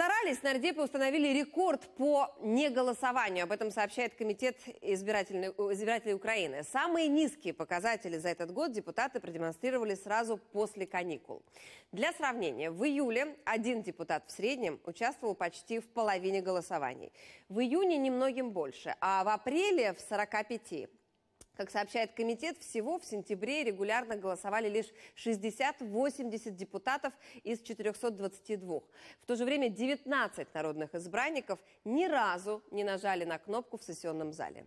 Старались, нардепы установили рекорд по неголосованию. Об этом сообщает Комитет избирателей Украины. Самые низкие показатели за этот год депутаты продемонстрировали сразу после каникул. Для сравнения, в июле один депутат в среднем участвовал почти в половине голосований. В июне немногим больше, а в апреле в 45. Как сообщает комитет, всего в сентябре регулярно голосовали лишь 60-80 депутатов из 422. В то же время 19 народных избранников ни разу не нажали на кнопку в сессионном зале.